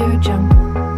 Audio Jungle.